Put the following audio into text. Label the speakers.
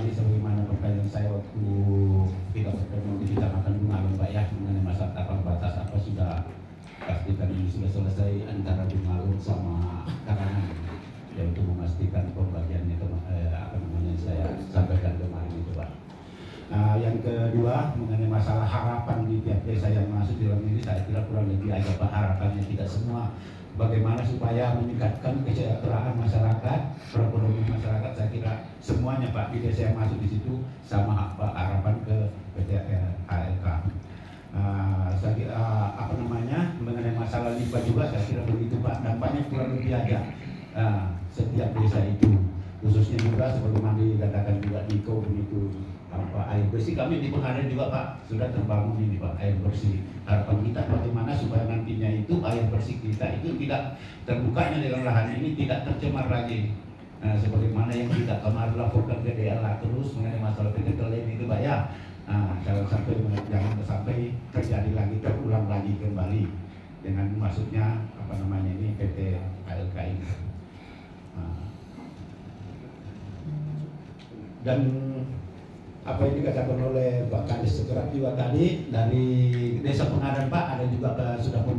Speaker 1: kembali sebagaimana pertanyaan saya waktu kita bertemu di Kecamatan Bungalon Pak ya mengenai masalah tapang batas apa sudah pastikan ini sudah selesai antara Bungalon sama Karangan ya untuk memastikan pembagiannya eh, apa namanya saya sampaikan kemarin itu Pak. Nah, yang kedua mengenai masalah harapan di tiap desa yang masuk dalam ini saya kira kurang lebih aja Pak harapannya tidak semua bagaimana supaya meningkatkan kesejahteraan masyarakat. Saya semuanya Pak. Di desa yang masuk di situ sama Pak harapan ke PT ALK. Uh, saya kira, uh, apa namanya mengenai masalah limbah juga saya kira begitu Pak. Dampaknya kurang lebih aja uh, setiap desa itu. Khususnya juga sebagaimana dikatakan juga Niko begitu. Apa air bersih kami di Pengaden juga Pak. Sudah terbangun ini Pak air bersih. Harapan kita bagaimana supaya nantinya itu air bersih kita itu tidak terbukanya dalam lahan ini tidak tercemar lagi nah, sebagaimana yang kita kemarin laporkan ke DLA terus mengenai masalah PT Kelen itu Pak ya. Nah, jangan sampai jangan sampai terjadi lagi terulang lagi kembali dengan masuknya apa namanya ini PT ALK ini. Nah. dan apa yang dikatakan oleh Pak Kadis Sekerap juga tadi dari Desa Pengadan Pak ada juga sudah pun